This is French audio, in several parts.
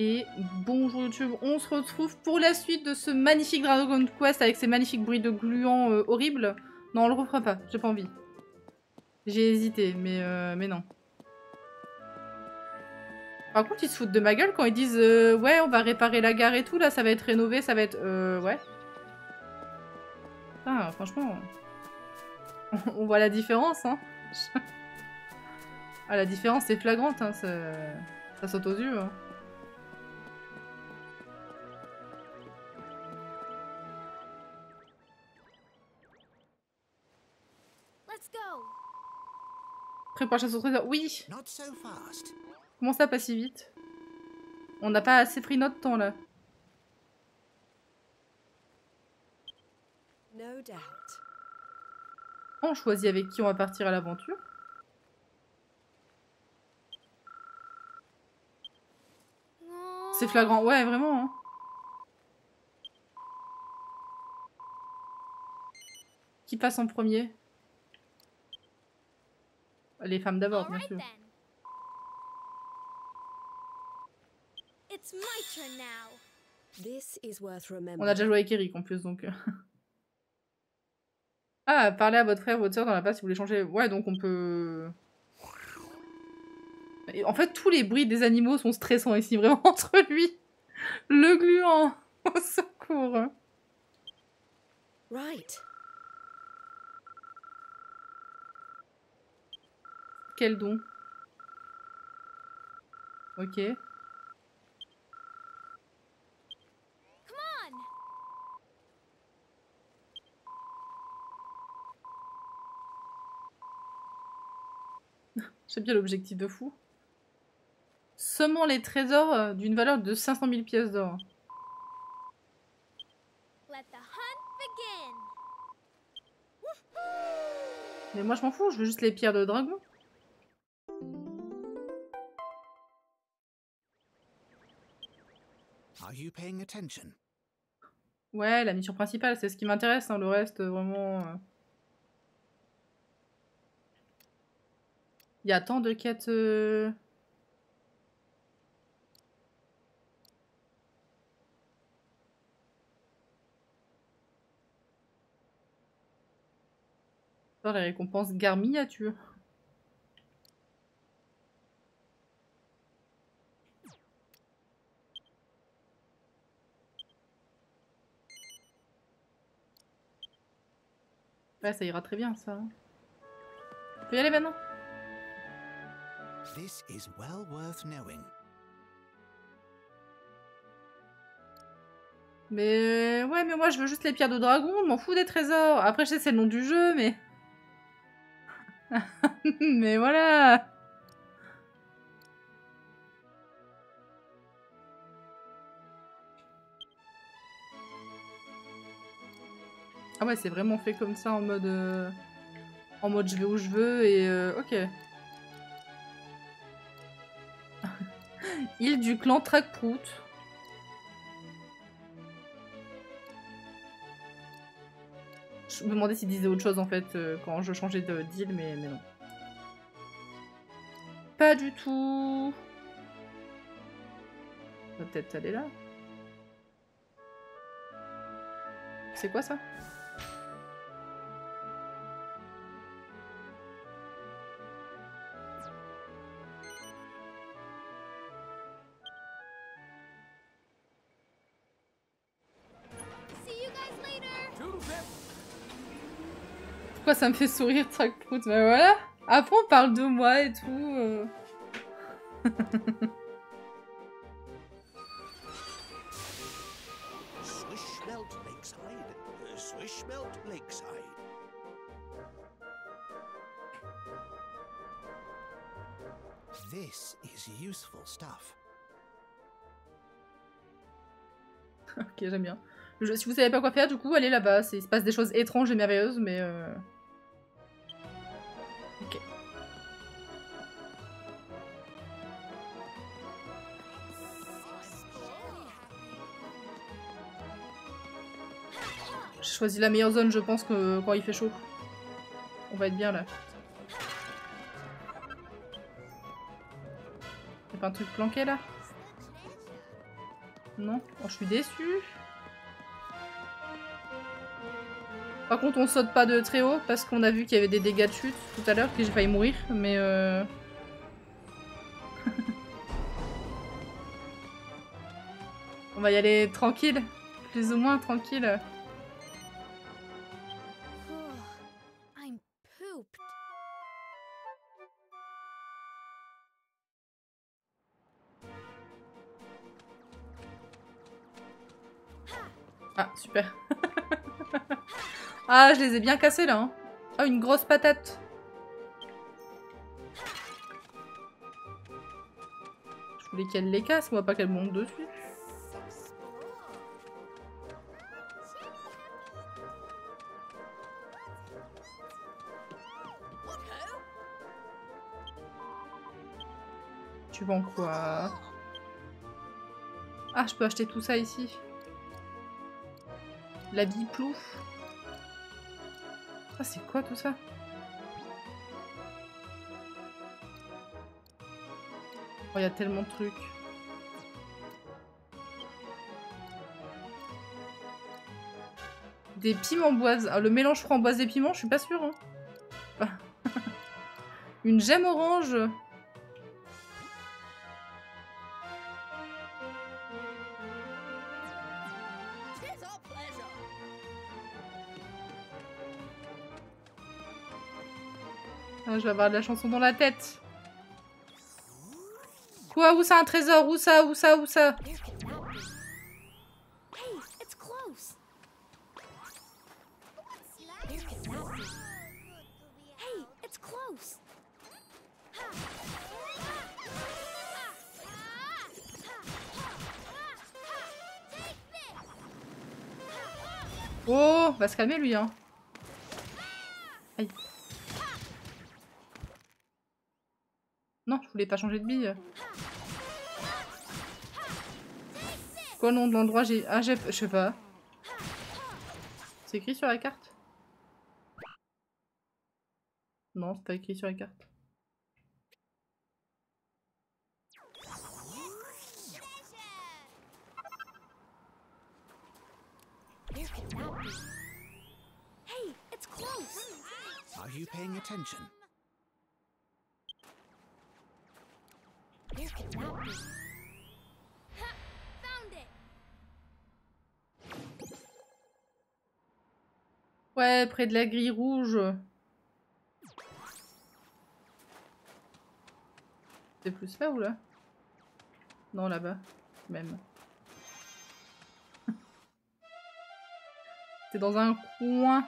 Et bonjour YouTube, on se retrouve pour la suite de ce magnifique Dragon Quest avec ces magnifiques bruits de gluants euh, horribles. Non, on le refera pas, j'ai pas envie. J'ai hésité, mais, euh, mais non. Par contre, ils se foutent de ma gueule quand ils disent euh, Ouais, on va réparer la gare et tout, là, ça va être rénové, ça va être... Euh, ouais. Putain, franchement... on voit la différence, hein. ah, la différence, c'est flagrante, hein, ça... ça saute aux yeux, hein. Prépare chasse au trésor. Oui. Comment ça, pas si vite? On n'a pas assez pris notre temps, là. On choisit avec qui on va partir à l'aventure. C'est flagrant. Ouais, vraiment. hein. Qui passe en premier? Les femmes d'abord, bien sûr. then. It's my turn now. This is worth On remembering. a déjà joué avec Eric en plus, donc... euh. ah, parlez à votre frère, votre soeur dans la base si vous voulez changer. Ouais, donc on peut... Et en fait, tous les bruits des animaux sont stressants ici, vraiment, entre lui. Le gluant. Au secours. Right. Quel don. Ok. J'ai bien l'objectif de fou. Seulement les trésors euh, d'une valeur de 500 000 pièces d'or. Let the hunt begin. Mais moi je m'en fous, je veux juste les pierres de dragon. Ouais, la mission principale, c'est ce qui m'intéresse, hein, le reste, euh, vraiment... euh. Il y a tant de quêtes... euh, les récompenses gare miniature. Ouais, ça ira très bien, ça. hein. On peut y aller maintenant This is well worth knowing. Mais ouais, mais moi je veux juste les pierres de dragon, je m'en fous des trésors. Après, je sais c'est le nom du jeu, mais... mais voilà Ah ouais, c'est vraiment fait comme ça en mode... euh, En mode je vais où je veux et... euh, Ok. Île du clan Trackprout. Je me demandais s'il disait autre chose en fait euh, quand je changeais d'île, mais, mais non. Pas du tout. On va peut-être aller là. C'est quoi ça? Pourquoi ça me fait sourire Trackprout Ben voilà Après on parle de moi et tout. euh. Uh. This is useful stuff. Ok, j'aime bien. Je- si vous savez pas quoi faire, du coup, allez là-bas. Il se passe des choses étranges et merveilleuses, mais... euh, choisi la meilleure zone, je pense, que quand il fait chaud. On va être bien, là. Y'a pas un truc planqué, là? Non? Oh, Je suis déçue. Par contre, on saute pas de très haut parce qu'on a vu qu'il y avait des dégâts de chute tout à l'heure que j'ai failli mourir, mais euh... on va y aller tranquille, plus ou moins tranquille. Ah, je les ai bien cassés là. Hein. Ah, une grosse patate. Je voulais qu'elle les casse, moi, pas qu'elle monte dessus. Tu vends quoi? Ah, je peux acheter tout ça ici. L'habit plouf. Ah, c'est quoi tout ça? Oh, il y a tellement de trucs. Des piments boises. Ah, le mélange framboise et piment, je suis pas sûre. Hein. Une gemme orange. Je vais avoir de la chanson dans la tête. Quoi Où ça un trésor? Où ça Où ça Où ça? Oh Va se calmer lui, hein. Aïe. Pas changer de bille. Quoi nom de l'endroit j'ai... Ah, j'ai... Je sais pas. C'est écrit sur la carte? Non, c'est pas écrit sur la carte. Hey, it's close. Are you paying attention? Ouais, près de la grille rouge. C'est plus là ou là? Non, là-bas. Même. C'est dans un coin.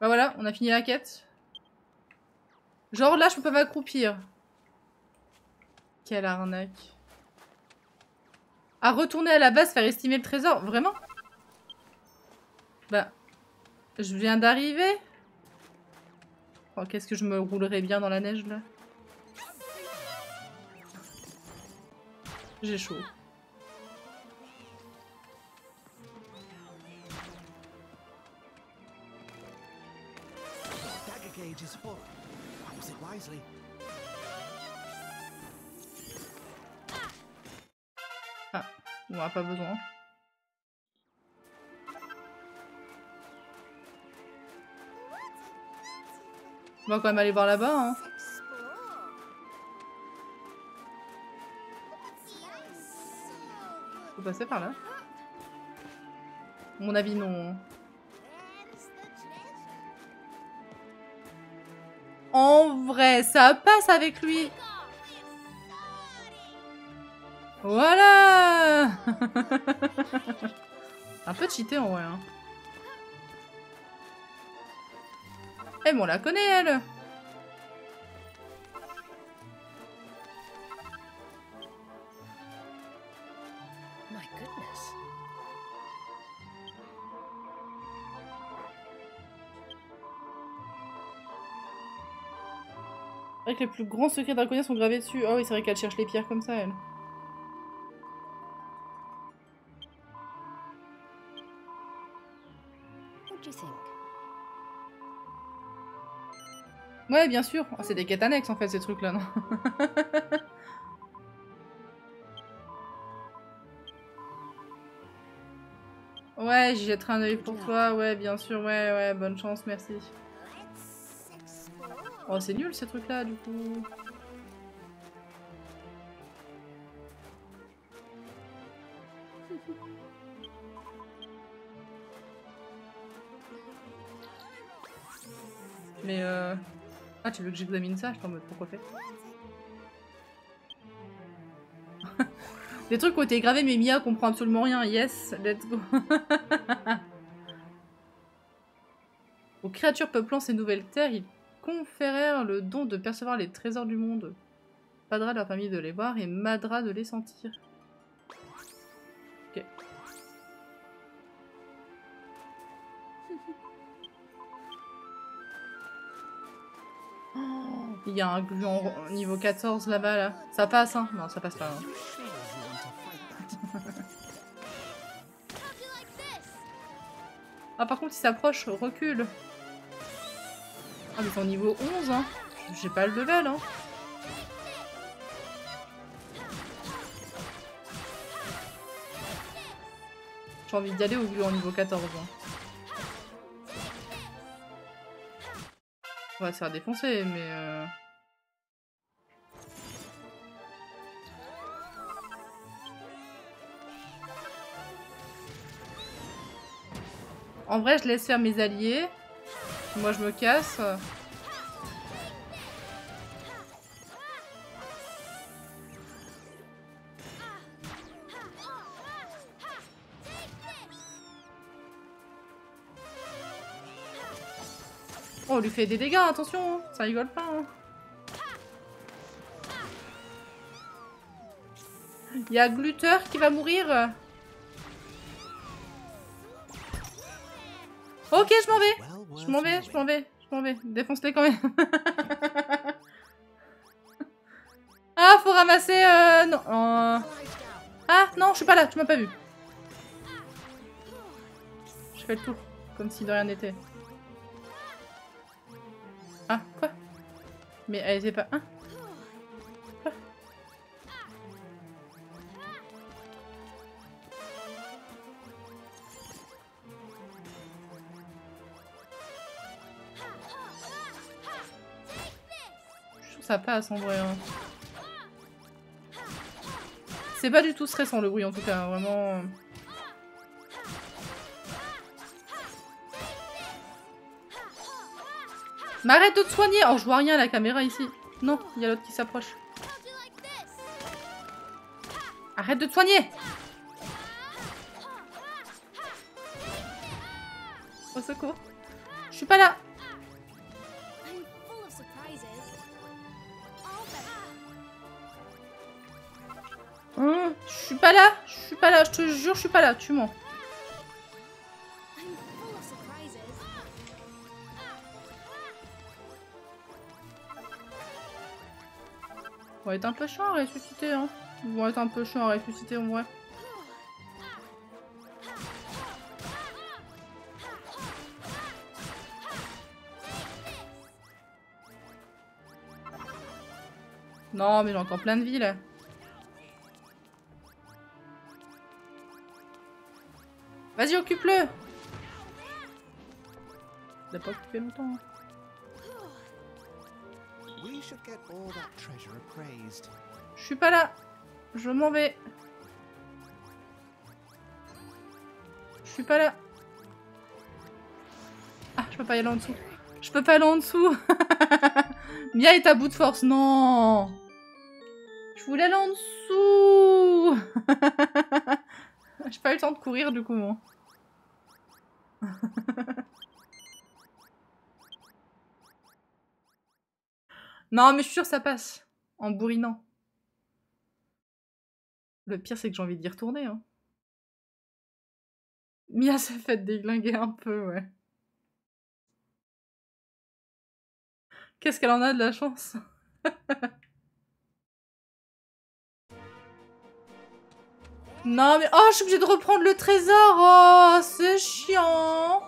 Bah voilà, on a fini la quête. Genre là, je peux pas m'accroupir. Quelle arnaque. À retourner à la base, faire estimer le trésor. Vraiment? Bah, je viens d'arriver. Oh, qu'est-ce que je me roulerais bien dans la neige là? J'ai chaud. Wisely? On en a pas besoin. On va quand même aller voir là-bas. Hein. Faut passer par là. Mon avis, non. En vrai, ça passe avec lui. Voilà Un peu cheaté en vrai. Hein. Eh mais on la connaît elle C'est vrai que les plus grands secrets draconiens sont gravés dessus. Oh oui, c'est vrai qu'elle cherche les pierres comme ça, elle. Ouais, bien sûr. Oh, c'est des quêtes annexes, en fait, ces trucs-là, non? Ouais, j'y jetterai un oeil pour toi. Ouais, bien sûr. Ouais, ouais, bonne chance, merci. Oh, c'est nul ces trucs-là, du coup. Mais euh... Ah, tu veux que j'examine ça? Je t'en mode pourquoi faire? Des trucs ont été gravés, mais Mia comprend absolument rien. Yes, let's go. Aux créatures peuplant ces nouvelles terres, ils conférèrent le don de percevoir les trésors du monde. Padra leur permit de les voir et Madra de les sentir. Ok. Oh, Il y a un gluant niveau 14 là-bas, là. Ça passe, hein Non, ça passe pas. hein. Ah, par contre, il s'approche, recule. Ah, mais en niveau 11, hein. J'ai pas le level, hein. J'ai envie d'y aller au gluant niveau 14. hein. On va se faire défoncer, mais... euh, En vrai, je laisse faire mes alliés. Moi, je me casse. Oh, on lui fait des dégâts, attention, hein. ça rigole pas. hein. Il y a Glutter qui va mourir. Ok, je m'en vais. Je m'en vais, je m'en vais, je m'en vais. Défonce-les quand même. ah, faut ramasser... Euh, non. euh, Ah, non, je suis pas là, tu m'as pas vu. Je fais le tour, comme si de rien n'était. Ah, quoi? Mais elle était pas... Hein ça passe en vrai. hein. C'est pas du tout stressant le bruit en tout cas, vraiment. Mais arrête de te soigner Oh, je vois rien à la caméra ici. Non, il y a l'autre qui s'approche. Arrête de te soigner Au secours. Je suis pas là. Pas là. Je suis pas là. Je te jure, je suis pas là. Tu mens. Ils vont être un peu chiant à ressusciter, hein. Ils vont être un peu chiant à ressusciter, en vrai. Non, mais j'ai encore plein de vie, là. Vas-y, occupe-le Il pas occupé longtemps. hein. Je suis pas là. Je m'en vais. Je suis pas là. Ah, je peux pas y aller en dessous. Je peux pas aller en dessous. Mia est à bout de force. Non. Je voulais aller en dessous. J'ai pas eu le temps de courir du coup. moi. non, mais je suis sûre ça passe. En bourrinant. Le pire, c'est que j'ai envie d'y retourner. Hein. Mia s'est fait déglinguer un peu, ouais. Qu'est-ce qu'elle en a de la chance? Non, mais... Oh, je suis obligée de reprendre le trésor Oh, c'est chiant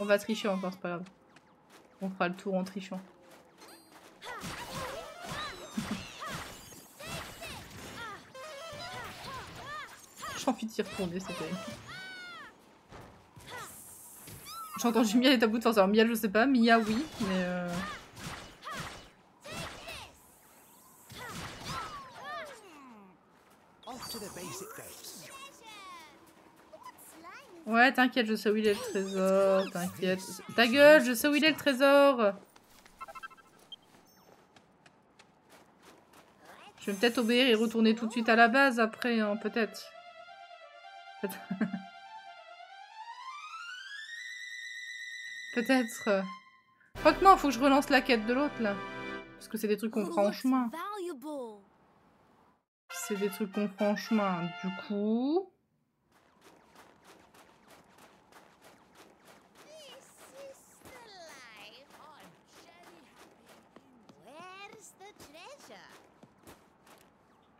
On va tricher encore, c'est pas grave. On fera le tour en trichant. J'ai envie d'y retourner, terrible. J'ai entendu Mia et ta bout de force. Alors Mia, je sais pas. Mia, oui, mais... Euh... Off to the basic gates. Ouais, t'inquiète, je sais où il est le trésor. T'inquiète. Ta gueule, je sais où il est le trésor. Je vais peut-être obéir et retourner tout de suite à la base après, hein, peut-être. Peut- Peut-être. Que non, faut que je relance la quête de l'autre là. Parce que c'est des trucs qu'on fera en chemin. C'est des trucs qu'on fera en chemin. Du coup.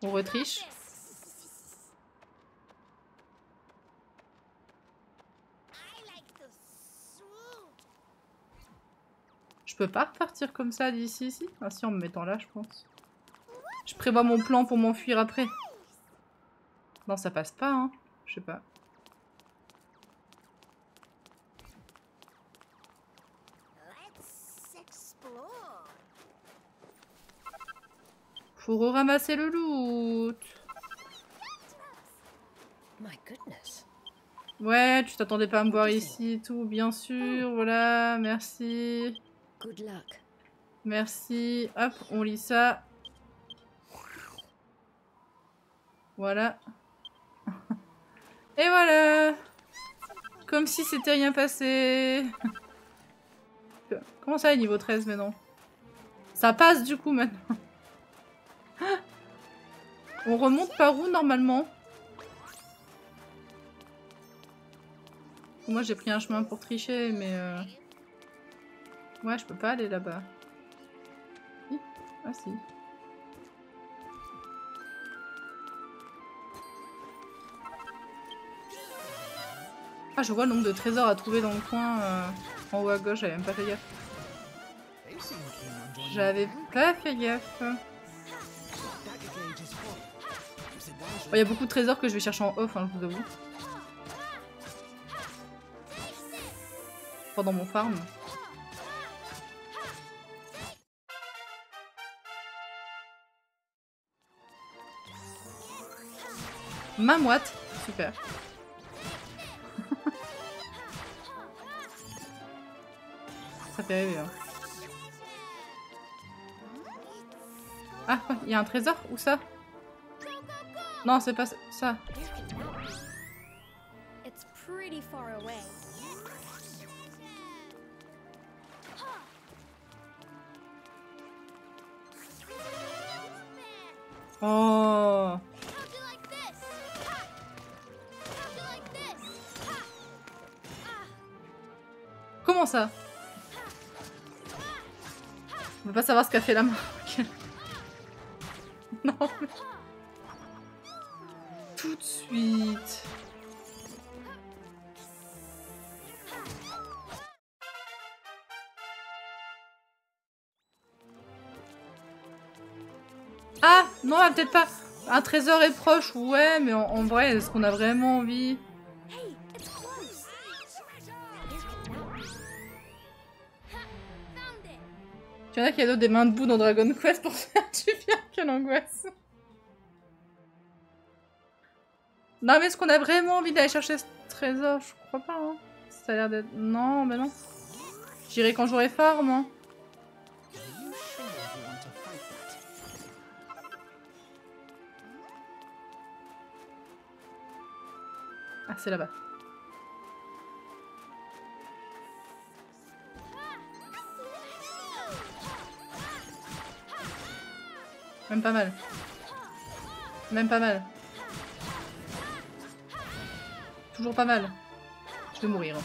On retriche. Je peux pas repartir comme ça d'ici ici Ah si, en me mettant là, je pense. Je prévois mon plan pour m'enfuir après. Non, ça passe pas, hein. Je sais pas. Faut ramasser le loot. Ouais, tu t'attendais pas à me voir ici et tout, bien sûr. Voilà, merci. Good luck. Merci. Hop, on lit ça. Voilà. Et voilà. Comme si c'était rien passé. Comment ça, niveau 13 maintenant? Ça passe du coup maintenant. On remonte par où normalement? Moi j'ai pris un chemin pour tricher, mais... euh, Ouais, je peux pas aller là-bas. Ah si. Ah, je vois le nombre de trésors à trouver dans le coin euh, en haut à gauche, j'avais même pas fait gaffe. J'avais pas fait gaffe. Il y a beaucoup de trésors que je vais chercher en off, hein, je vous avoue. Pendant mon farm. Ma moite. Super. Ça. Ah, Il y a un trésor Où ça? Non, c'est pas ça. ça. Oh. How'd you On veut pas savoir ce qu'a fait la main. Non. Tout de suite. Ah Non, peut-être pas. Un trésor est proche, ouais, mais en vrai, est-ce qu'on a vraiment envie? Tu y en a qui adoptent des mains debout dans Dragon Quest pour faire du bien, quelle angoisse. Non, mais est-ce qu'on a vraiment envie d'aller chercher ce trésor? Je crois pas, hein. Ça a l'air d'être... Non, mais non. J'irai quand j'aurai fight that? Ah, c'est là-bas. Même pas mal. Même pas mal. Toujours pas mal. Je vais mourir.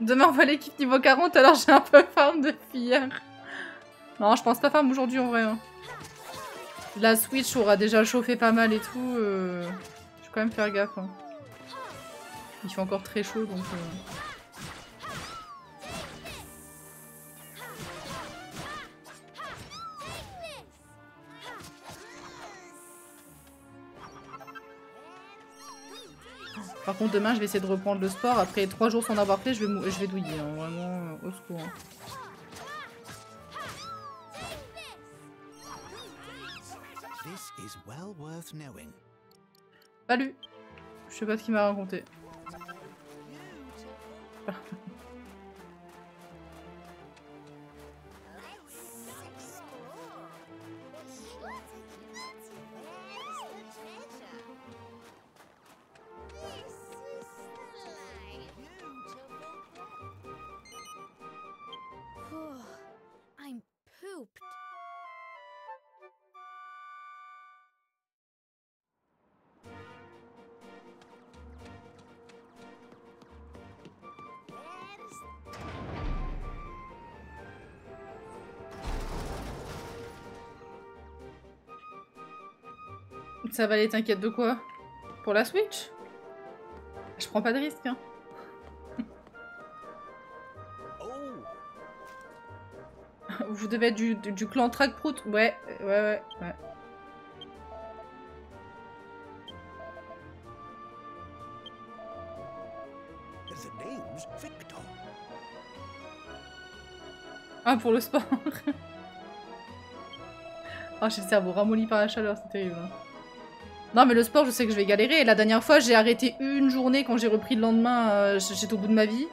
Demain, on voit l'équipe niveau 40, alors j'ai un peu farm de hier. Non, je pense pas farm aujourd'hui en vrai. hein. La Switch aura déjà chauffé pas mal et tout. euh, Je vais quand même faire gaffe. hein. Il fait encore très chaud donc. euh, Par contre, demain, je vais essayer de reprendre le sport. Après trois jours sans avoir fait, je vais, je vais douiller. hein. Vraiment, euh, au secours. hein. Pas lu. Je sais pas ce qu'il m'a raconté. Ça va aller, t'inquiète de quoi? Pour la Switch? Je prends pas de risque. Hein. Oh, Vous devez être du, du, du clan Trackprout. Ouais, ouais, ouais, ouais. Ah, pour le sport. Ah, j'ai le cerveau ramolli par la chaleur, c'est terrible. hein. Non, mais le sport, je sais que je vais galérer. La dernière fois, j'ai arrêté une journée quand j'ai repris le lendemain. euh, J'étais au bout de ma vie.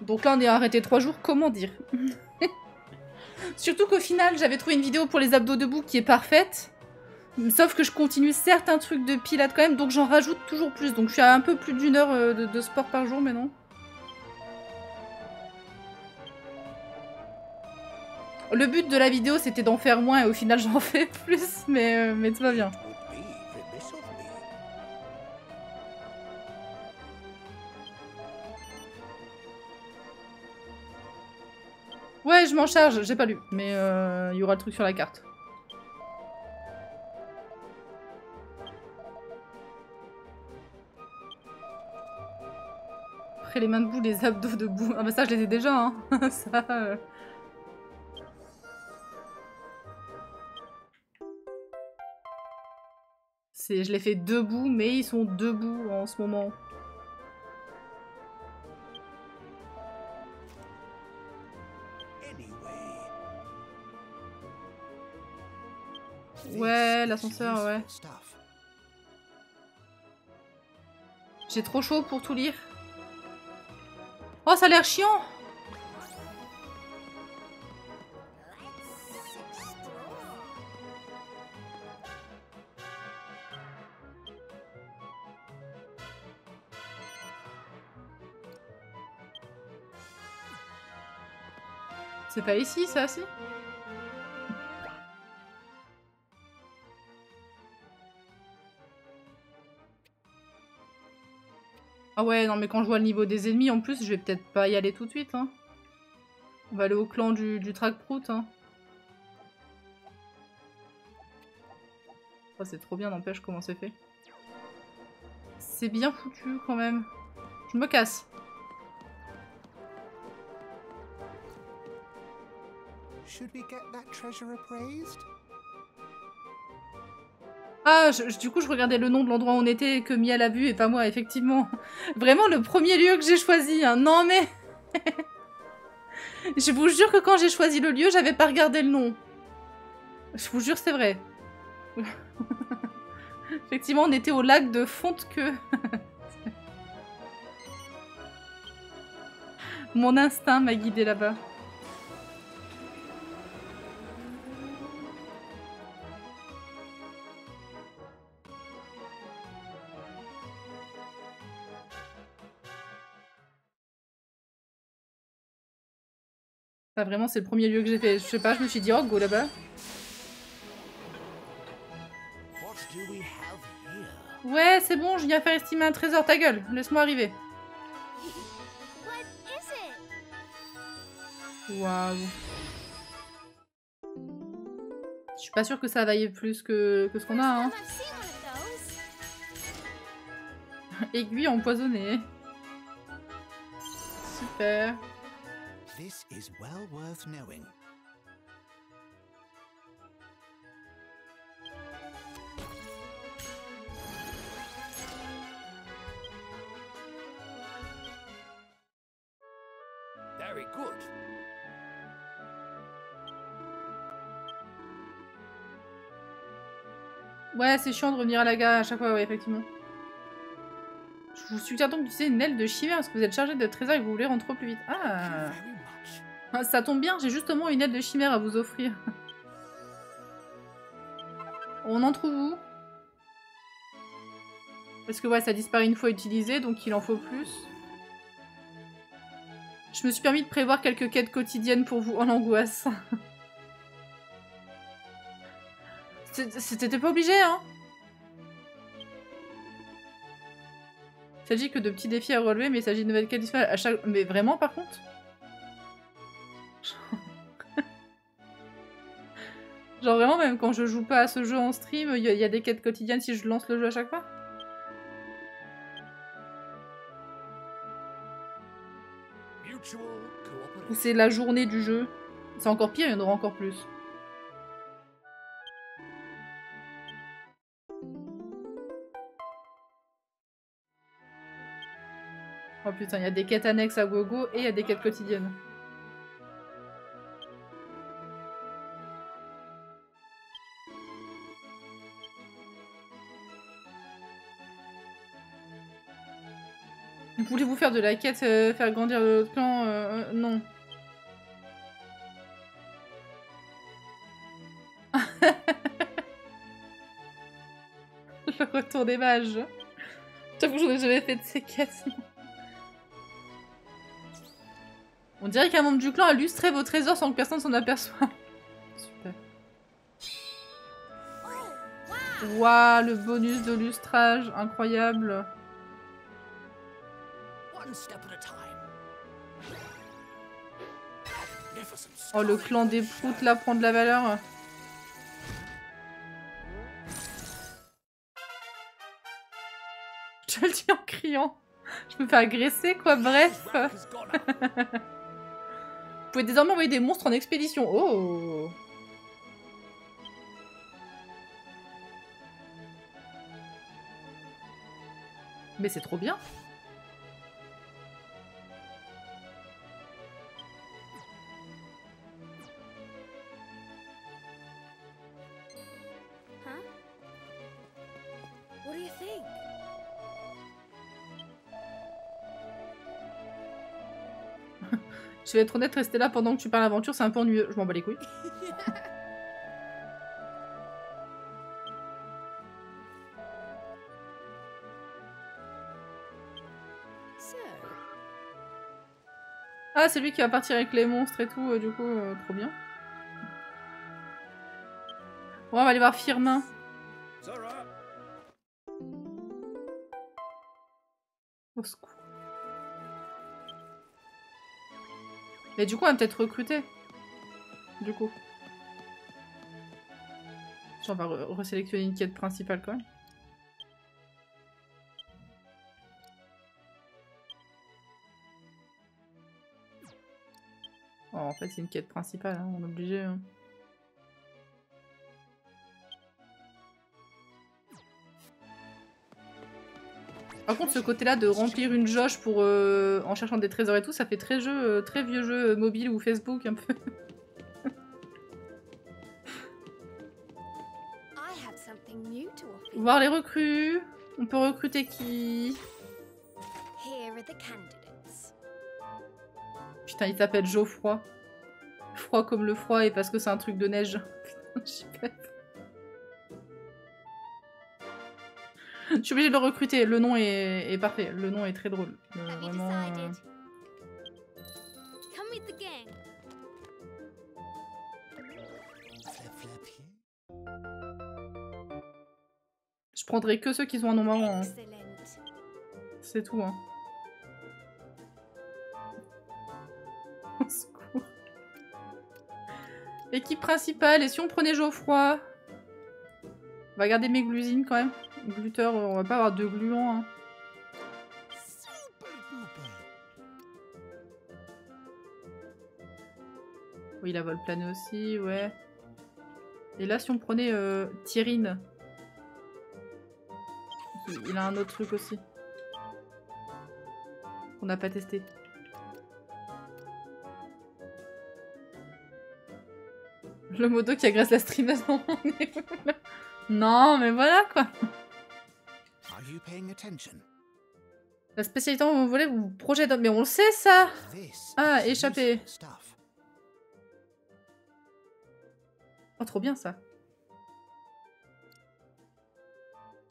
Donc là, on est arrêté trois jours. Comment dire? Surtout qu'au final, j'avais trouvé une vidéo pour les abdos debout qui est parfaite. Sauf que je continue certains trucs de pilates quand même, donc j'en rajoute toujours plus. Donc je suis à un peu plus d'une heure euh, de, de sport par jour maintenant. Le but de la vidéo, c'était d'en faire moins et au final, j'en fais plus, mais, euh, mais tout va bien. Je m'en charge, j'ai pas lu, mais euh, il y aura le truc sur la carte. Après les mains debout, les abdos debout. Ah bah ça, je les ai déjà, hein. ça... euh. Je les fais debout, mais ils sont debout en ce moment. Ouais, l'ascenseur, is ouais. J'ai trop chaud pour tout lire. Oh, ça a l'air chiant C'est pas ici, ça, si? Ah ouais, non mais quand je vois le niveau des ennemis, en plus, je vais peut-être pas y aller tout de suite. Hein. On va aller au clan du, du Trackprout. Hein. Oh, c'est trop bien, n'empêche comment c'est fait. C'est bien foutu quand même. Je me casse. Should we get that treasure appraised? Ah, du coup, je regardais le nom de l'endroit où on était que Miel a vu et pas moi, effectivement. Vraiment le premier lieu que j'ai choisi. hein. Non mais... je vous jure que quand j'ai choisi le lieu, j'avais pas regardé le nom. Je vous jure, c'est vrai. effectivement, on était au lac de Fontequeux. Mon instinct m'a guidé là-bas. Ah, vraiment, c'est le premier lieu que j'ai fait. Je sais pas, je me suis dit, oh, go là-bas. Ouais, c'est bon, je viens faire estimer un trésor, ta gueule. Laisse-moi arriver. Waouh. Je suis pas sûre que ça vaille plus que, que ce qu'on a, hein. Aiguille empoisonnée. Super. This is well worth knowing. Very good. Ouais, c'est chiant de revenir à la gare à chaque fois, ouais, effectivement. Je vous suggère donc d'utiliser une aile de chimère parce que vous êtes chargé de trésors et que vous voulez rentrer au plus vite. Ah Ça tombe bien, j'ai justement une aile de chimère à vous offrir. On en trouve où? Parce que ouais, ça disparaît une fois utilisé, donc il en faut plus. Je me suis permis de prévoir quelques quêtes quotidiennes pour vous en angoisse. C'était pas obligé, hein? Il s'agit que de petits défis à relever, mais il s'agit de nouvelles quêtes à chaque... Mais vraiment, par contre? Genre vraiment, même quand je joue pas à ce jeu en stream, il y, a- il y a des quêtes quotidiennes si je lance le jeu à chaque fois Ou c'est la journée du jeu C'est encore pire, il y en aura encore plus. Oh putain, il y a des quêtes annexes à gogo et il y a des quêtes quotidiennes. Voulez-vous faire de la quête, euh, faire grandir le clan Euh, euh, Non. le retour des mages. J'avoue que j'en ai jamais fait de ces quêtes. On dirait qu'un membre du clan a lustré vos trésors sans que personne s'en aperçoive. Super. Waouh, le bonus de lustrage, incroyable. One step at a time. Magnificent Oh, le clan des proutes là prend de la valeur. Je le dis en criant. Je me fais agresser quoi, bref. Vous pouvez désormais envoyer des monstres en expédition. Oh Mais c'est trop bien. Vais être honnête, rester là pendant que tu parles aventure, c'est un peu ennuyeux. Je m'en bats les couilles. Ah, c'est lui qui va partir avec les monstres et tout, euh, du coup, euh, trop bien. Bon, on va aller voir Firmin. Au secours. Mais du coup, on va peut-être recruter. Du coup. On va re- resélectionner une quête principale quand même. Oh, en fait, c'est une quête principale, hein, on est obligé. hein. Par contre, ce côté-là de remplir une jauge pour euh, en cherchant des trésors et tout, ça fait très jeu, euh, très vieux jeu euh, mobile ou Facebook un peu. Voir les recrues. On peut recruter qui? Putain, il s'appelle Geoffroy. Froid comme le froid et parce que c'est un truc de neige. Putain, suis obligée de le recruter. Le nom est, est parfait. Le nom est très drôle. Euh, vraiment. euh. Je prendrai que ceux qui ont un nom marrant. hein. C'est tout. Hein. Au secours. L'équipe principale, et si on prenait Geoffroy? On va garder mes glusines quand même. Glutteur, euh, on va pas avoir deux gluants. hein. Oui, la vol plané aussi, ouais. Et là, si on prenait euh, Tyrine. Il- a un autre truc aussi. Qu'on n'a pas testé. Le modo qui agresse la là Non, mais voilà quoi. Are you paying attention? La spécialité en vous voulez, vous projetez. Mais on le sait ça Ah, échappé. stuff. Oh, trop bien ça.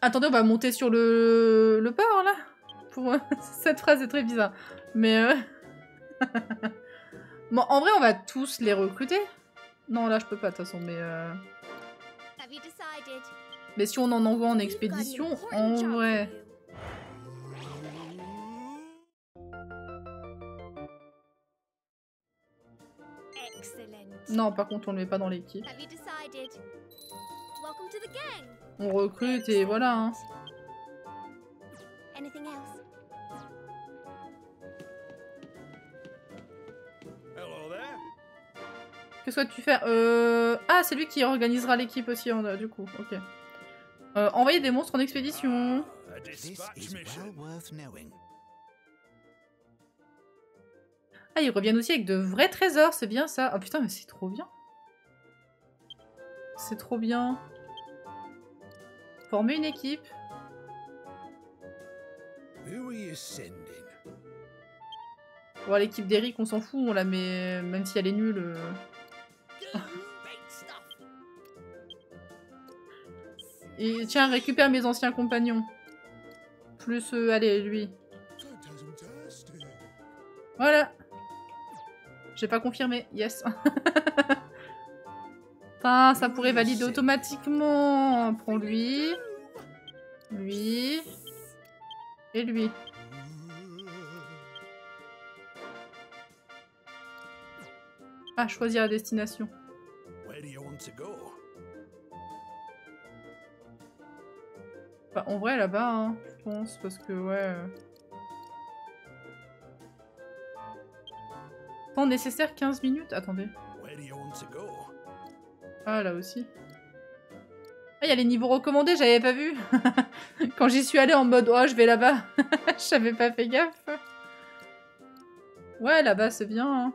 Attendez, on va monter sur le, le port là. Pour... Cette phrase est très bizarre. Mais. euh, bon, en vrai, on va tous les recruter. Non, là, je peux pas de toute façon. Mais, euh, Have you decided? Mais si on en envoie en expédition, en vrai. Non, par contre, on le met pas dans l'équipe. Have you decided? Welcome to the gang. On recrute et voilà. hein. Anything else? Hello there. Que souhaites-tu faire? Euh... Ah, c'est lui qui organisera l'équipe aussi, en- du coup. Ok. Euh, envoyer des monstres en expédition. Ah, ils reviennent aussi avec de vrais trésors, c'est bien ça. Oh putain, mais c'est trop bien. C'est trop bien. Former une équipe. Bon, l'équipe d'Eric, on s'en fout, on la met, même si elle est nulle. euh. Tiens, récupère mes anciens compagnons. Plus, euh, allez, lui. Voilà. J'ai pas confirmé. Yes. Ça pourrait valider automatiquement. Prends lui. Lui. Et lui. Ah, choisir la destination. Where do you want to go? Bah, en vrai, là-bas, hein, je pense, parce que, ouais... euh. Temps nécessaire 15 minutes? Attendez. Ah, là aussi. Ah, il y a les niveaux recommandés, j'avais pas vu. Quand j'y suis allée en mode, oh, je vais là-bas. J'avais pas fait gaffe. Ouais, là-bas, c'est bien. hein.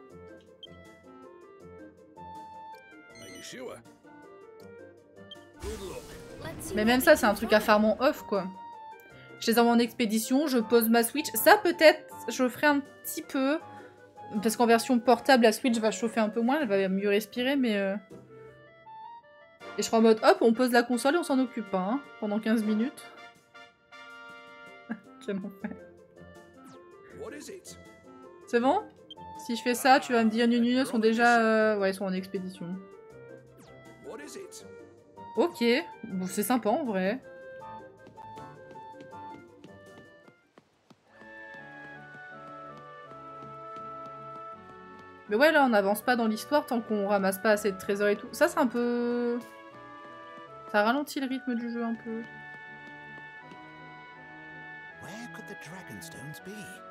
Mais même ça, c'est un truc à farm en off, quoi. Je les envoie en expédition, je pose ma Switch. Ça, peut-être, je ferai un petit peu. Parce qu'en version portable, la Switch va chauffer un peu moins, elle va mieux respirer, mais... euh, Et je serai en mode, hop, on pose la console et on s'en occupe pas, hein, pendant 15 minutes. C'est bon? Si je fais ça, tu vas me dire, Nunu, ils sont déjà... euh, Ouais, ils sont en expédition. What is it? Ok, bon, c'est sympa en vrai. Mais ouais, là, on n'avance pas dans l'histoire tant qu'on ramasse pas assez de trésors et tout. Ça, c'est un peu... Ça ralentit le rythme du jeu un peu.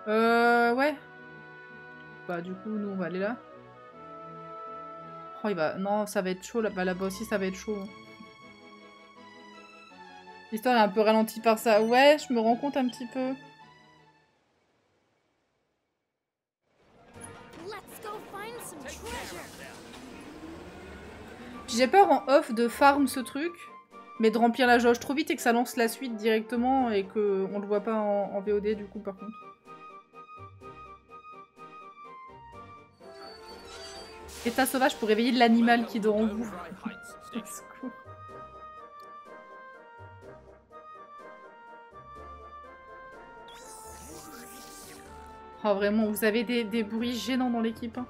Euh, ouais. Bah, du coup, nous, on va aller là. Oh, il va... Non, ça va être chaud, là. Bah, là-bas aussi, ça va être chaud. L'histoire est un peu ralentie par ça. Ouais, je me rends compte un petit peu. J'ai peur en off de farm ce truc, mais de remplir la jauge trop vite et que ça lance la suite directement et que on le voit pas en, en VOD du coup par contre. État sauvage pour réveiller l'animal qui dort en vous. Oh vraiment, vous avez des, des bruits gênants dans l'équipe. hein.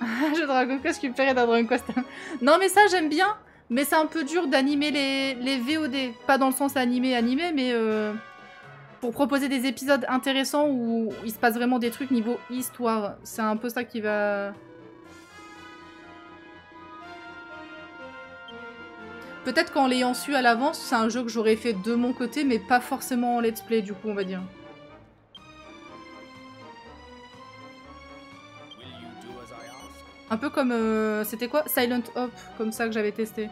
Je Dragon Quest récupéré dans Dragon Quest. non mais ça j'aime bien Mais c'est un peu dur d'animer les, les VOD. Pas dans le sens animé, animé, mais euh, pour proposer des épisodes intéressants où il se passe vraiment des trucs niveau histoire. C'est un peu ça qui va... Peut-être qu'en l'ayant su à l'avance, c'est un jeu que j'aurais fait de mon côté, mais pas forcément en let's play, du coup, on va dire. Un peu comme... euh, C'était quoi? Silent Hop, comme ça que j'avais testé.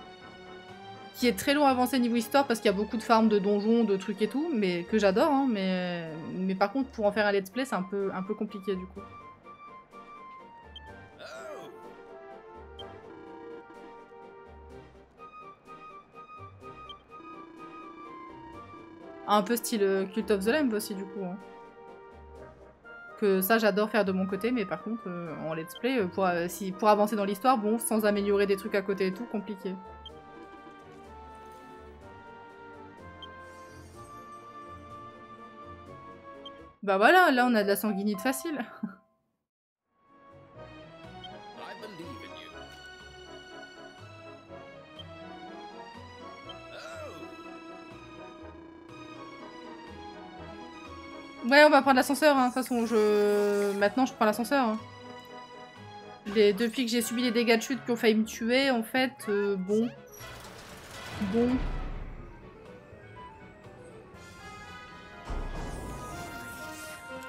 Qui est très long avancé niveau histoire parce qu'il y a beaucoup de farms de donjons, de trucs et tout, mais que j'adore, hein, mais... mais par contre pour en faire un let's play c'est un peu, un peu compliqué du coup. Un peu style euh, Cult of the Lamb aussi du coup. hein. Que ça j'adore faire de mon côté, mais par contre euh, en let's play, euh, pour, pour avancer dans l'histoire, bon, sans améliorer des trucs à côté et tout, compliqué. Bah voilà, là on a de la sanguinite facile. Ouais, on va prendre l'ascenseur, hein. de toute façon, je... Maintenant, je prends l'ascenseur. hein. Depuis que j'ai subi les dégâts de chute qui ont failli me tuer, en fait, euh, bon. Bon.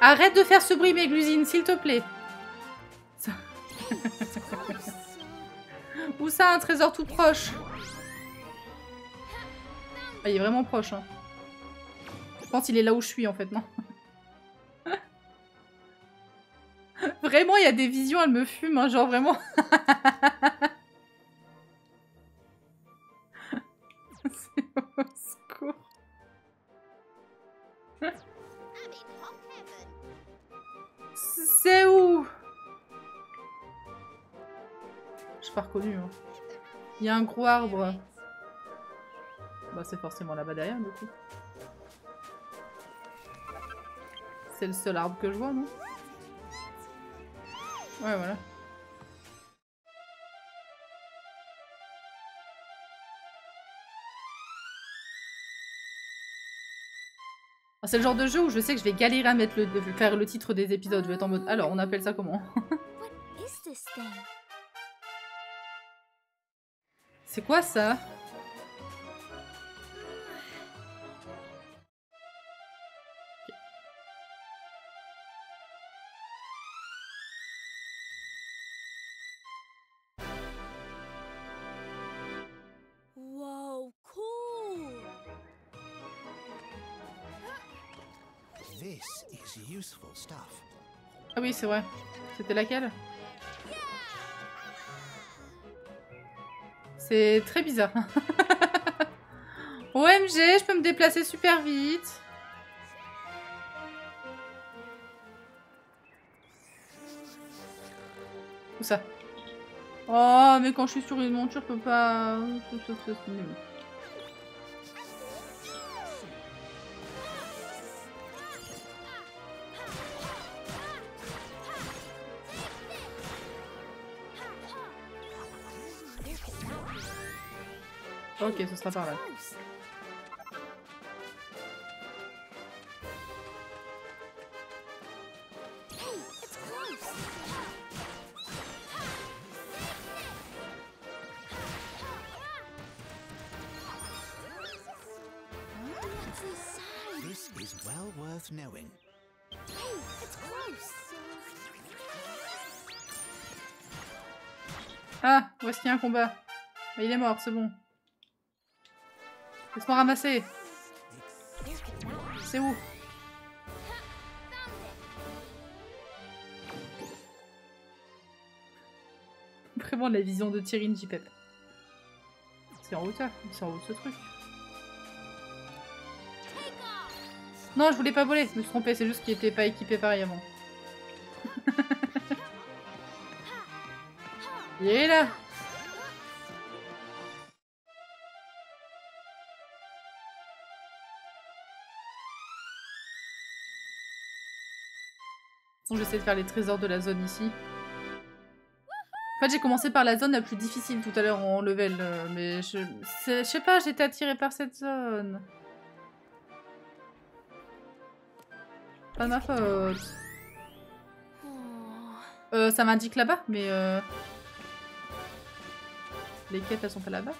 Arrête de faire ce bruit, Méglusine, s'il te plaît. Où ça, un trésor tout proche? Ah, Il est vraiment proche, hein. Je pense qu'il est là où je suis, en fait, non? Vraiment, il y a des visions, elle me fume, hein, genre vraiment. C'est au. C'est où? Je pas reconnu. Hein. Il y a un gros arbre. Bah, c'est forcément là-bas derrière, du coup. C'est le seul arbre que je vois, non? Ouais, voilà. Ah, C'est le genre de jeu où je sais que je vais galérer à mettre le, de faire le titre des épisodes. Je vais être en mode. Alors, on appelle ça comment? C'est quoi ça? Oui, c'est vrai. C'était laquelle? C'est très bizarre. OMG, je peux me déplacer super vite. Où ça? Oh, mais quand je suis sur une monture, je peux pas... Ok, ce sera par là. Ah, a un combat? Il est mort, c'est bon. Laisse-moi ramasser. C'est où? Vraiment la vision de Tyrion J-Pep. C'est en hauteur, c'est en haut ce truc. Non, je voulais pas voler, je me suis trompée, c'est juste qu'il était pas équipé pareil avant. Il est là J'essaie de faire les trésors de la zone ici. En fait, j'ai commencé par la zone la plus difficile tout à l'heure en level, euh, mais je, sais pas, j'étais attirée par cette zone. Pas ma faute. Euh, ça m'indique là-bas, mais euh... les quêtes elles sont pas là-bas.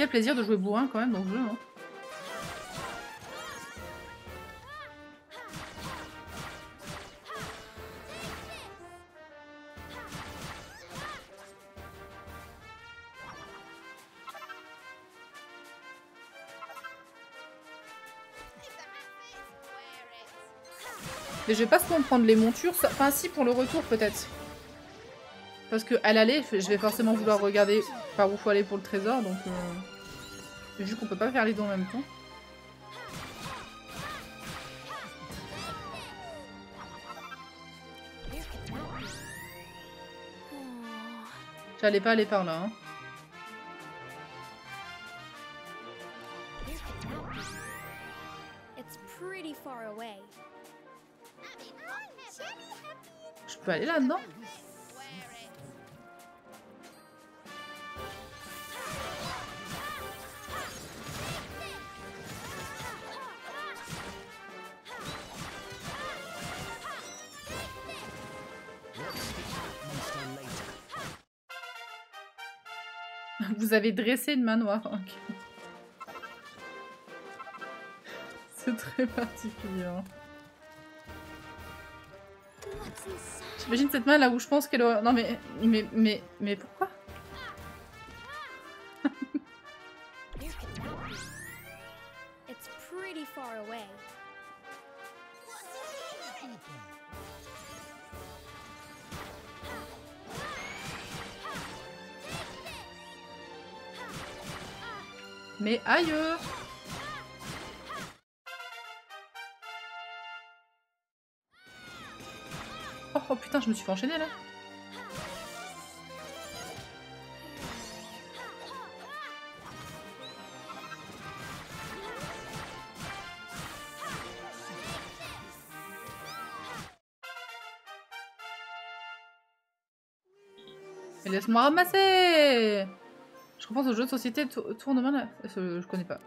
Quel plaisir de jouer bourrin quand même dans ce jeu. Hein. Mais je vais pas me prendre les montures. Enfin, si, pour le retour, peut-être. Parce que à l'aller, je vais forcément vouloir regarder par où faut aller pour le trésor, donc... euh, Vu qu'on peut pas faire les deux en même temps. J'allais pas aller par là, hein. Je peux aller là-dedans? Vous avez dressé une manoir. ok. C'est très particulier. hein. J'imagine cette main là où je pense qu'elle doit... Non mais... Mais... Mais... Mais oh, oh putain, je me suis fait enchaîner là laisse-moi ramasser Je repense au jeu de société Tour- Tournement là. Euh, Je connais pas.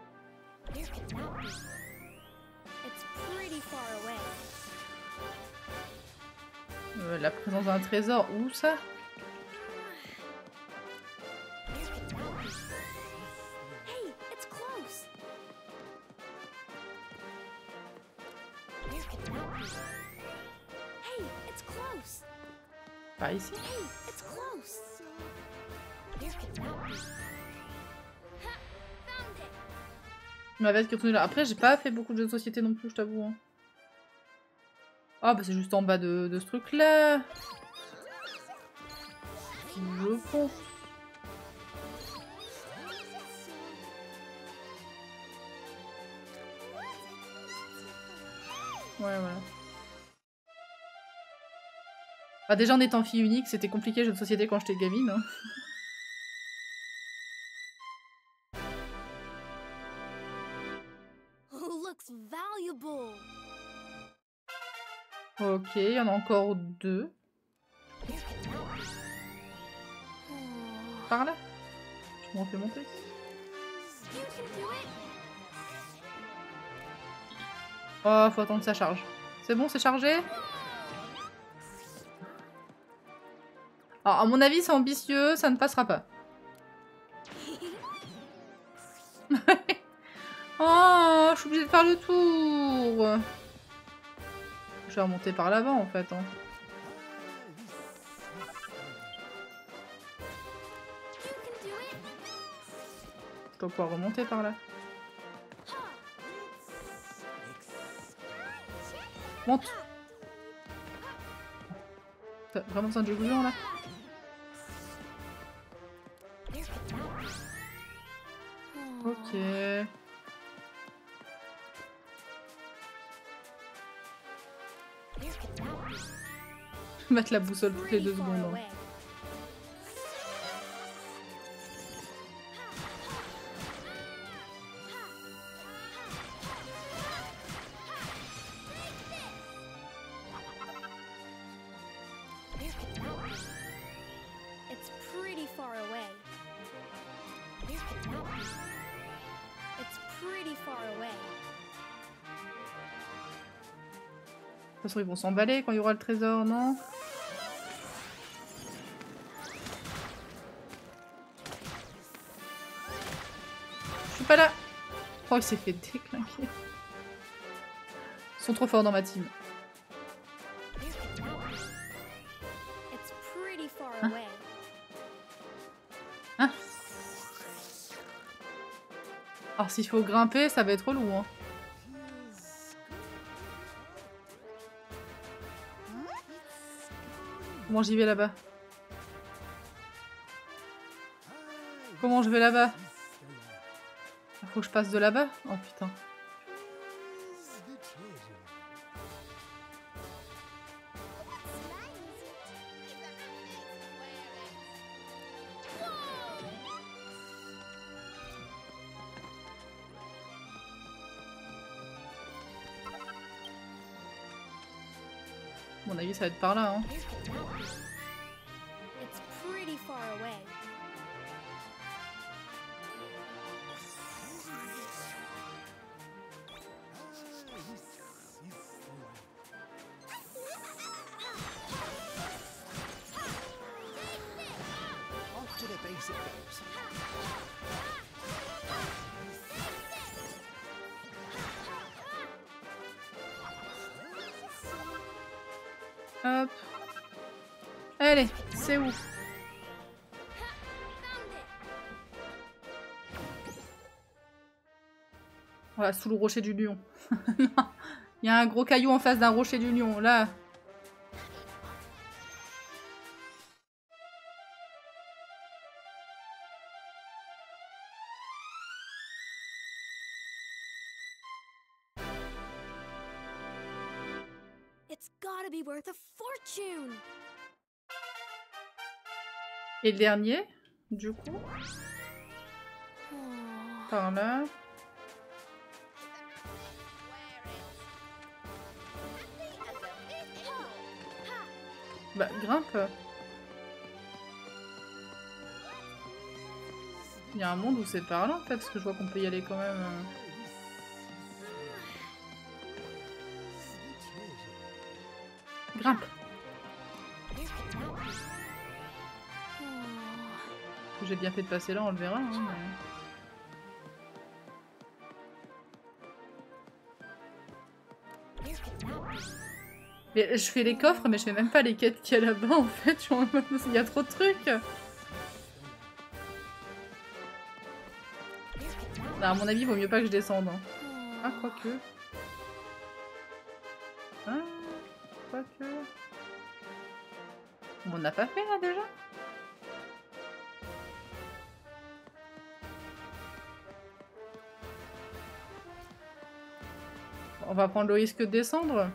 Euh, la présence d'un trésor, où ça. Par ici. Ma là. Après, j'ai pas fait beaucoup de jeux de société non plus, je t'avoue. hein. Ah, bah c'est juste en bas de, de ce truc-là. Je pense. Ouais, voilà. Bah déjà en étant fille unique, c'était compliqué jeu de société quand j'étais gamine. hein. Il y en a encore deux. Par là Je m'en fais monter. Oh, faut attendre que ça charge. C'est bon, c'est chargé? Alors, à mon avis, c'est ambitieux, ça ne passera pas. oh, je suis obligée de faire le tour. Je vais remonter par l'avant, en fait. hein. Je dois pouvoir remonter par là. Monte T'as vraiment besoin de bouillon, là? mettre la boussole toutes les deux secondes. Hein. De toute façon, ils vont s'emballer quand il y aura le trésor, non? Oh, il s'est fait déclinquer. Ils sont trop forts dans ma team. Away. Hein Alors, s'il faut grimper, ça va être relou, hein. Comment j'y vais là-bas? Comment je vais là-bas? Je passe de là-bas Oh putain. À mon avis, ça va être par là, hein. C'est où. Voilà, sous le rocher du lion. Il y a un gros caillou en face d'un rocher du lion, là. Et le dernier, du coup, par là. Bah, grimpe. Il y a un monde où c'est par là, en fait, parce que je vois qu'on peut y aller quand même. euh. Grimpe. J'ai bien fait de passer là, on le verra. hein, mais- Mais je fais les coffres, mais je fais même pas les quêtes qu'il y a là-bas en fait. Il y a trop de trucs. Non, à mon avis, il vaut mieux pas que je descende. hein. Ah, quoique. Ah, quoique. On n'a pas fait là déjà? On va prendre le risque de descendre.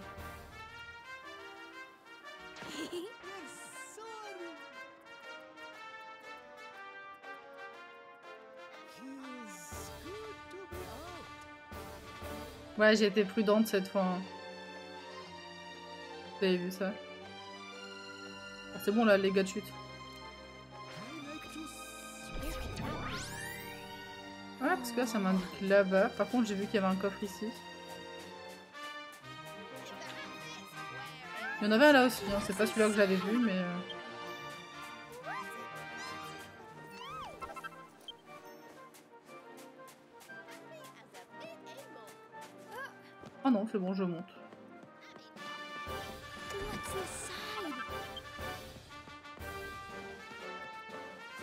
Ouais, j'ai été prudente cette fois. hein. Vous avez vu ça? Ah, C'est bon là, les gars de chute. Ouais, parce que là, ça m'indique là-bas. Par contre, j'ai vu qu'il y avait un coffre ici. Il y en avait un là aussi, hein. c'est pas celui-là que j'avais vu, mais... euh, Ah non, c'est bon, je monte.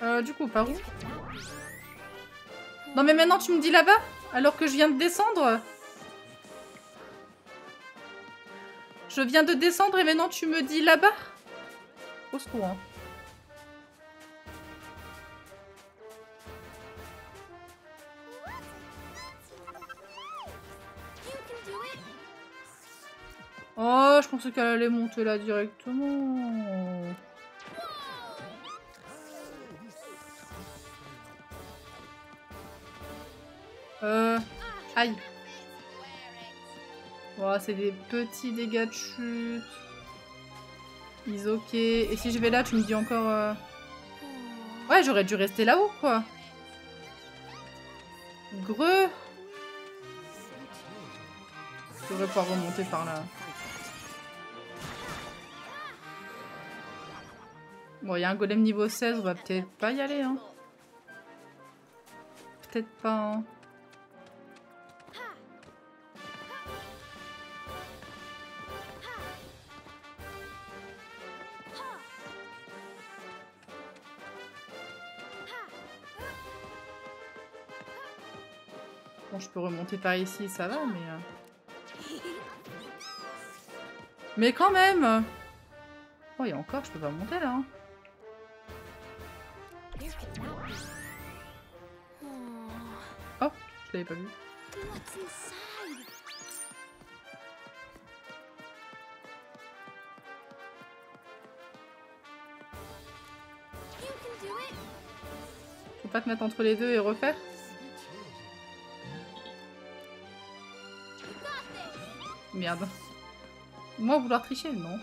Euh, du coup, par où? Non mais maintenant tu me dis là-bas Alors que je viens de descendre? Je viens de descendre et maintenant tu me dis là-bas Au secours. hein. Oh, je pensais qu'elle allait monter là directement. Euh... Aïe. Oh, c'est des petits dégâts de chute. Ils ok. Et si je vais là, tu me dis encore... euh, Ouais, j'aurais dû rester là-haut, quoi. Greux Je devrais pouvoir remonter par là. Bon, il y a un golem niveau 16, on va peut-être pas y aller, hein. Peut-être pas, hein. Peux remonter par ici, ça va, mais... euh, Mais quand même Oh, et encore, je peux pas monter, là. hein. Oh, Je l'avais pas vu. Faut pas te mettre entre les deux et refaire Merde. Moi, vouloir tricher, non.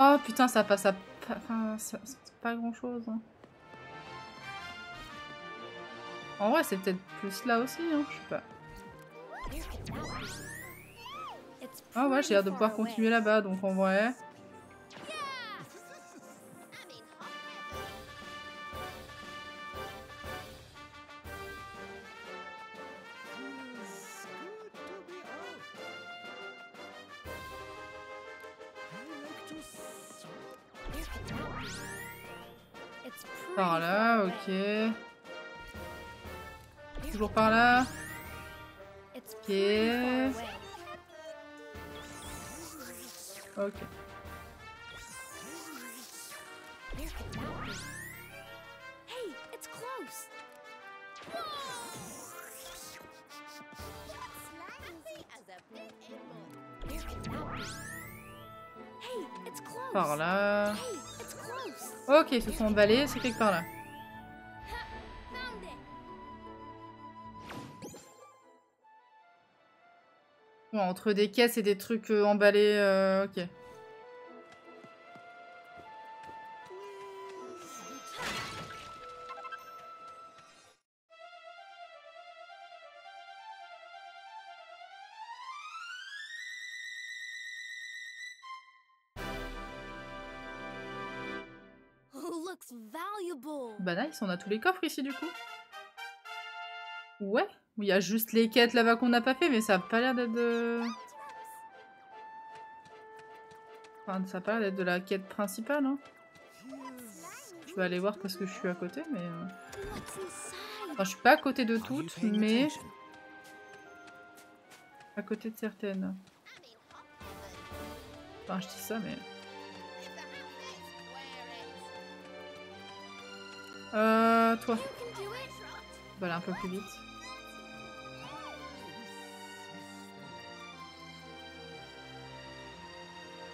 Oh putain, ça passe à... pas- Enfin, ça- c'est pas grand chose. En vrai, c'est peut-être plus là aussi, hein. Je sais pas. It's Ah ouais, j'ai l'air de pouvoir continuer là-bas, donc en vrai... Par là, ok. Toujours par là. It's Ok. Ok. Par là. Ok, ils se sont emballés, c'est quelque part là. Entre des caisses et des trucs euh, emballés, euh, ok. Bah nice, on a tous les coffres ici du coup. Ouais, il y a juste les quêtes là-bas qu'on n'a pas fait, mais ça a pas l'air d'être de... Enfin, ça a pas l'air d'être de la quête principale, hein. Je vais aller voir parce que je suis à côté, mais... euh? Enfin, je suis pas à côté de toutes, mais à côté de certaines. Enfin, je dis ça, mais... Euh, toi, aller un peu plus vite.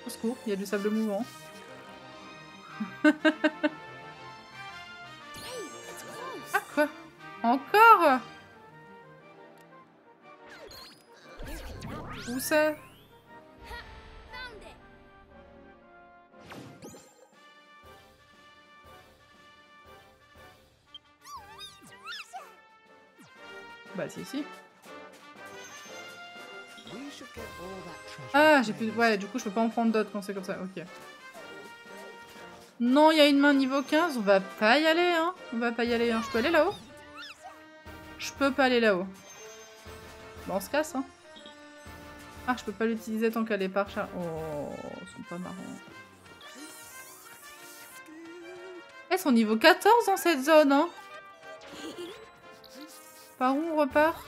Au secours, il y a du sable mouvant. Ah quoi? Encore? Où ça That treasure Ah, j'ai plus... Ouais, du coup, je peux pas en prendre d'autres quand c'est comme ça. Ok. Non, il y a une main niveau 15. On va pas y aller, hein. On va pas y aller, hein. Je peux aller là-haut Je peux pas aller là-haut. Bon, on se casse, hein. Ah, je peux pas l'utiliser tant qu'elle est par chat. Oh, ils sont pas marrants. Elles sont niveau 14 dans cette zone, hein. Par où on repart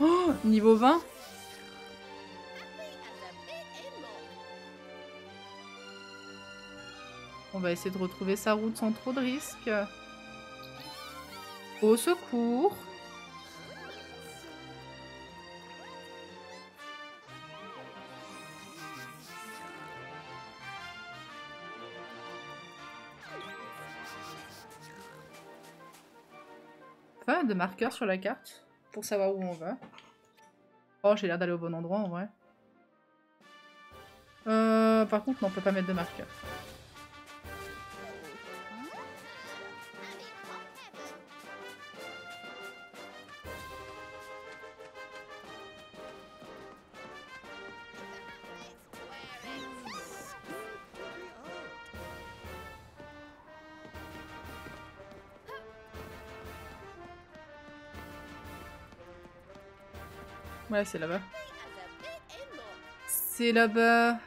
Oh, niveau 20 On va essayer de retrouver sa route sans trop de risques. Au secours De marqueur sur la carte pour savoir où on va. Oh, j'ai l'air d'aller au bon endroit en vrai. Euh, par contre, non, on peut pas mettre de marqueur. Ouais, c'est là-bas. C'est là-bas.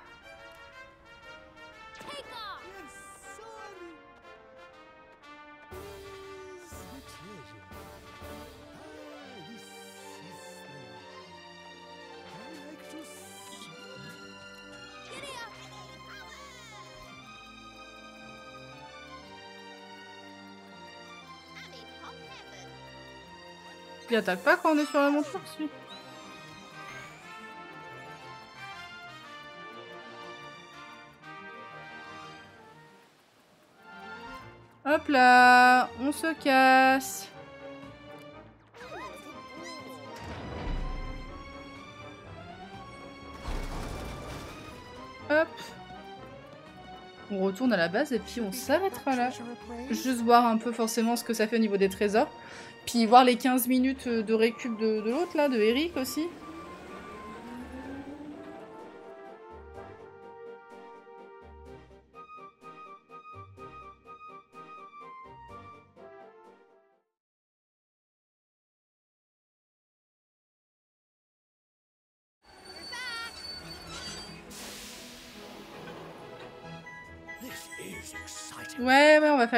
Il attaque pas quand on est sur la monture, celui. Là, on se casse. Hop. On retourne à la base et puis on s'arrêtera là. Juste voir un peu forcément ce que ça fait au niveau des trésors. Puis voir les 15 minutes de récup de, de l'autre là, de Eric aussi.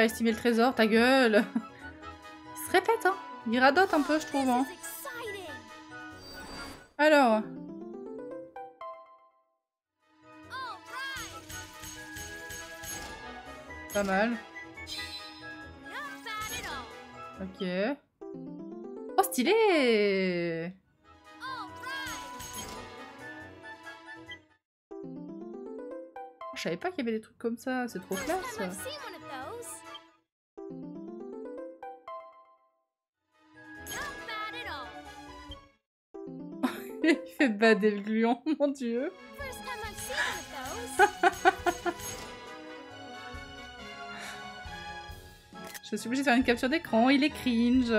Estimer le trésor, ta gueule. Il se répète, hein. Il radote un peu, je trouve. Hein. Alors, pas mal. Ok. Oh, stylé! Je savais pas qu'il y avait des trucs comme ça, c'est trop classe. Le gluant, mon dieu. Je suis obligée de faire une capture d'écran, il est cringe.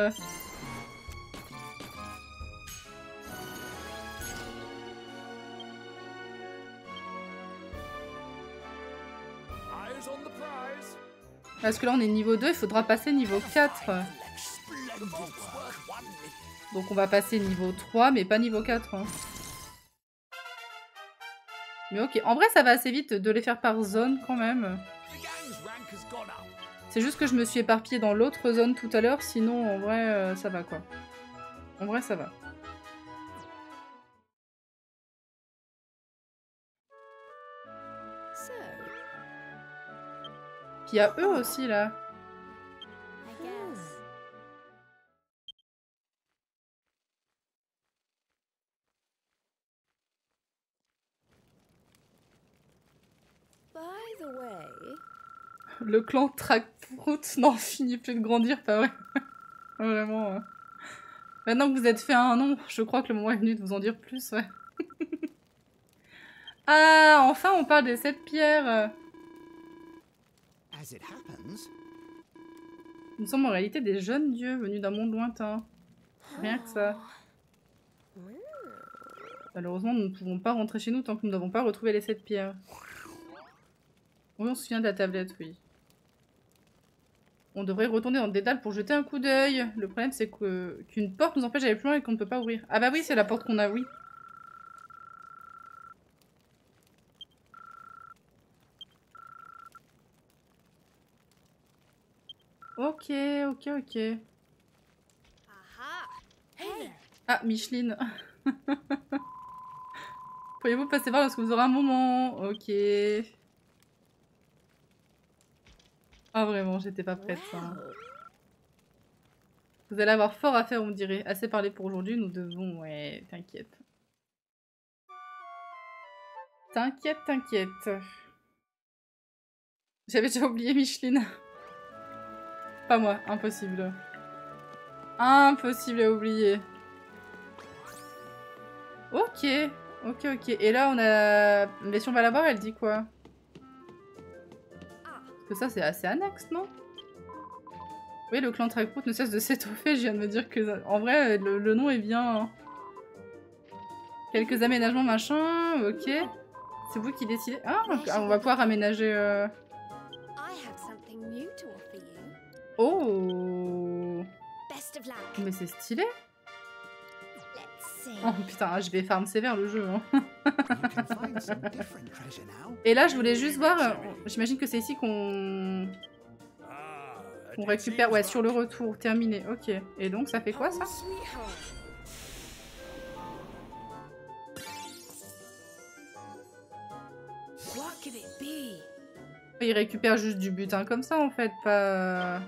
Parce que là, on est niveau 2, il faudra passer niveau 4. Splendid work. One Donc on va passer niveau 3, mais pas niveau 4. hein. Mais ok, en vrai, ça va assez vite de les faire par zone quand même. C'est juste que je me suis éparpillée dans l'autre zone tout à l'heure, sinon en vrai, euh, ça va quoi. En vrai, ça va. Puis il y a eux aussi là. Le clan Trackfruit n'en finit plus de grandir, pas vrai Vraiment. hein. Maintenant que vous êtes fait un nom, je crois que le moment est venu de vous en dire plus, ouais. ah, enfin on parle des sept pierres. As it happens, Nous sommes en réalité des jeunes dieux venus d'un monde lointain. Rien que ça. Malheureusement, nous ne pouvons pas rentrer chez nous tant que nous n'avons pas retrouvé les sept pierres. Oui, on se souvient de la tablette, oui. On devrait retourner dans le dédale pour jeter un coup d'œil. Le problème, c'est que qu'une porte nous empêche d'aller plus loin et qu'on ne peut pas ouvrir. Ah bah oui, c'est la porte qu'on a, oui. Ok, ok, ok. Ah, Micheline. Pourriez-vous passer voir lorsque vous aurez un moment? Ok. Ah vraiment, j'étais pas prête. Vous allez avoir fort à faire, on dirait. Assez parlé pour aujourd'hui, nous devons... Ouais, t'inquiète. T'inquiète, t'inquiète. J'avais déjà oublié Micheline. Pas moi, impossible. Impossible à oublier. Ok. Ok, ok. Et là, on a... Mais si on va la voir, elle dit quoi? Que ça, c'est assez annexe, non? Oui, le clan Trackroot ne cesse de s'étoffer. Je viens de me dire que... En vrai, le, le nom est bien... hein. Quelques aménagements, machin, ok. C'est vous qui décidez. Ah, ah, on va pouvoir aménager... euh, I have something new to offer you. Oh Best of luck. Mais c'est stylé. Oh putain, je vais farm sévère le jeu. hein. Et là, je voulais juste voir... euh, J'imagine que c'est ici qu'on... Ah, On récupère, ouais, sur le retour, terminé, ok. Et donc, ça fait quoi, ça Oh, be? Il récupère juste du butin comme ça, en fait, pas...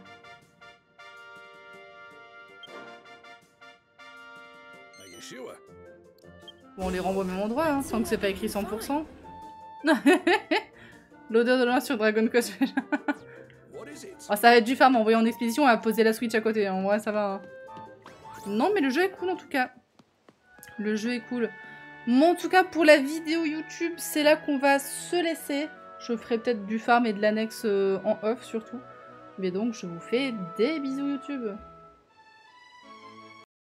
Bon, on les renvoie au même endroit, hein, sans que c'est pas écrit 100%. L'odeur de l'un sur Dragon Quest. What is it? Oh, ça va être du farm, envoyer en expédition à poser la Switch à côté, en vrai, ça va. hein. Non, mais le jeu est cool, en tout cas. Le jeu est cool. Bon, en tout cas, pour la vidéo YouTube, c'est là qu'on va se laisser. Je ferai peut-être du farm et de l'annexe euh, en off, surtout. Mais donc, je vous fais des bisous YouTube.